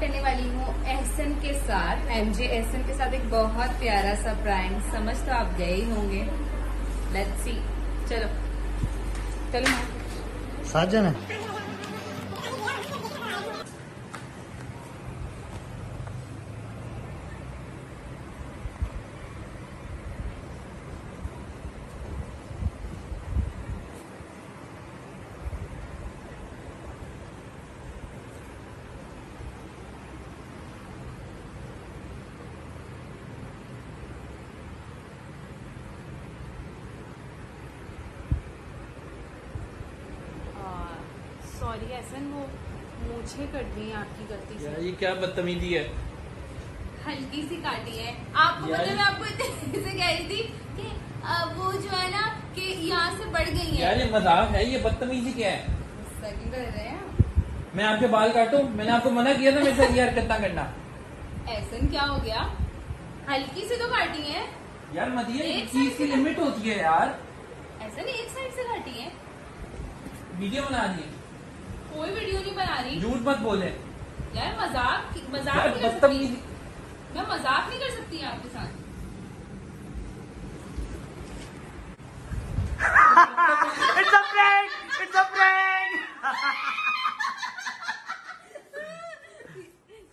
करने वाली हूँ एहसन के साथ एमजे एहसन के साथ एक बहुत प्यारा सा प्रैंक समझ तो आप गए ही होंगे। लेट्स सी चलो। चलो। साजन जन है सॉरी एहसन वो मुझे कर दी आपकी गलती से। ये क्या बदतमीजी है? हल्की सी काटी है। आपको मतलब मैं आपको इतने से कह रही थी कि वो जो है ना कि यहाँ से बढ़ गई है। यार ये मज़ाक है ये बदतमीजी क्या है? सेकंड कर रहे हैं मैं आपके बाल काटूं? मैंने आपको मना किया था मेरे साथ ये हरकत ना करना? ऐसा क्या हो गया? हल्की से तो काटी है। यार मत एक चीज़ की लिमिट होती है यार। ऐसा नहीं एक साइड से काटी है। वीडियो बना दी। कोई वीडियो नहीं बना रही। झूठ मत बोले। यार मज़ाक मज़ाक यार नहीं कर सकती। मैं मज़ाक नहीं कर सकती आपके साथ।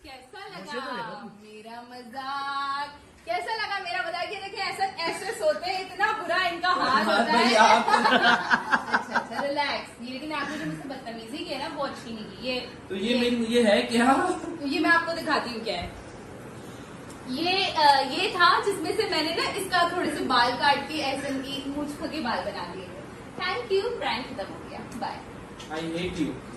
कैसा लगा मेरा मज़ाक? कैसा लगा मेरा मज़ाक? ये देखिए ऐसा ऐसे सोते हैं इतना बुरा इनका हाल होता है। अच्छा अच्छा रिलैक्स ये लेकिन आपने जो मुझसे बदतमीजी की है ना वो अच्छी नहीं की। ये तो ये मेरी ये है क्या तो ये मैं आपको दिखाती हूँ क्या है। ये आ, ये था जिसमें से मैंने ना इसका थोड़े से बाल काट के ऐसे मुझ मूछ के बाल बना दिए। थैंक यू प्रैंक खत्म हो गया। Bye I hate you